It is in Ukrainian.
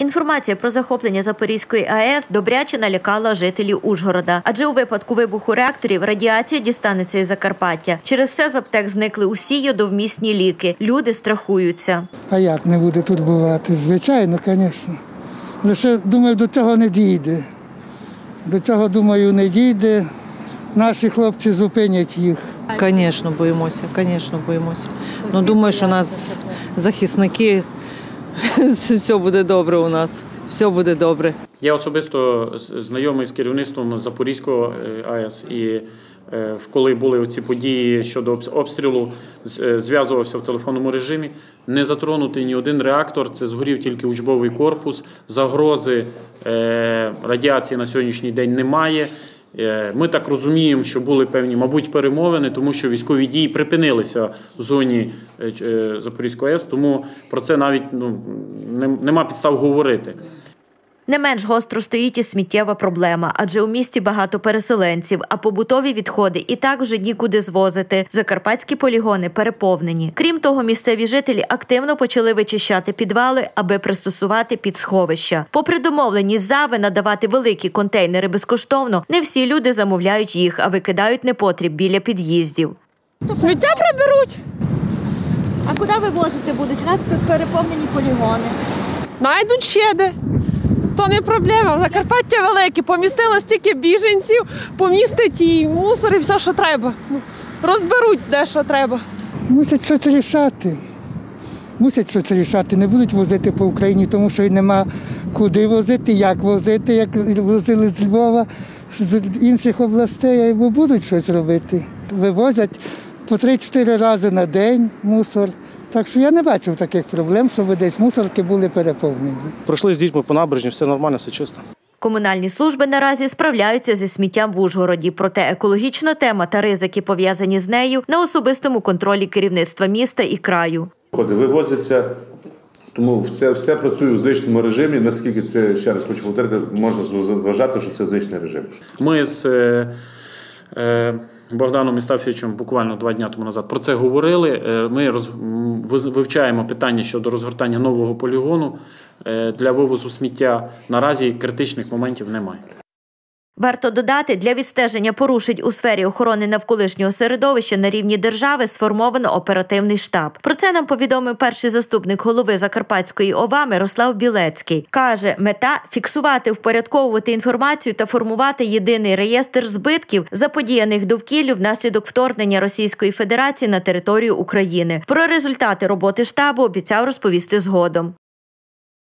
Інформація про захоплення Запорізької АЕС добряче налякала жителів Ужгорода, адже у випадку вибуху реакторів радіація дістанеться із Закарпаття. Через це з аптек зникли усі йодовмісні ліки. Люди страхуються. А як не буде тут бувати? Звичайно, звісно. Лише думаю, до цього не дійде. До цього, думаю, не дійде. Наші хлопці зупинять їх. Звісно, боїмося, звісно, боїмося. Ну, думаю, що нас захисники, все буде добре у нас, все буде добре. Я особисто знайомий з керівництвом Запорізького е, АЕС і е, коли були ці події щодо обстрілу, е, зв'язувався в телефонному режимі. Не затронутий ні один реактор, це згорів тільки учбовий корпус. Загрози радіації на сьогоднішній день немає. Е, Ми так розуміємо, що були певні, мабуть, перемовини, тому що військові дії припинилися в зоні е, е, Запорізької АЕС, тому про це навіть ну, нема підстав говорити. Не менш гостро стоїть і сміттєва проблема, адже у місті багато переселенців, а побутові відходи і так вже нікуди звозити. Закарпатські полігони переповнені. Крім того, місцеві жителі активно почали вичищати підвали, аби пристосувати під сховища. Попри домовленість зави надавати великі контейнери безкоштовно, не всі люди замовляють їх, а викидають непотріб біля під'їздів. Сміття приберуть. А куди вивозити будуть? У нас переповнені полігони. Найдуть ще де. То не проблема. Закарпаття велике, помістило стільки біженців, помістить і мусор, і все, що треба. Ну, Розберуть де що треба. Мусять щось рішати. Мусять щось рішати. Не будуть возити по Україні, тому що й нема куди возити, як возити, як возили з Львова, з інших областей, бо будуть щось робити. Вивозять по 3-4 рази на день мусор. Так що я не бачив таких проблем, щоб десь мусорки були переповнені. Пройшли з дітьми по набережні, все нормально, все чисто. Комунальні служби наразі справляються зі сміттям в Ужгороді. Проте екологічна тема та ризики, пов'язані з нею, на особистому контролі керівництва міста і краю. Вивозяться, тому це все працює у звичному режимі. Наскільки це ще раз хочу повторити, можна вважати, що це звичний режим. Ми з е, е, Богданом Істафійовичем буквально два дні тому назад про це говорили. Е, Ми роз, вивчаємо питання щодо розгортання нового полігону е, для вивозу сміття. Наразі критичних моментів немає. Варто додати, для відстеження порушень у сфері охорони навколишнього середовища на рівні держави сформовано оперативний штаб. Про це нам повідомив перший заступник голови Закарпатської ОВА Мирослав Білецький. Каже, мета фіксувати, впорядковувати інформацію та формувати єдиний реєстр збитків, заподіяних довкіллю внаслідок вторгнення Російської Федерації на територію України. Про результати роботи штабу обіцяв розповісти згодом.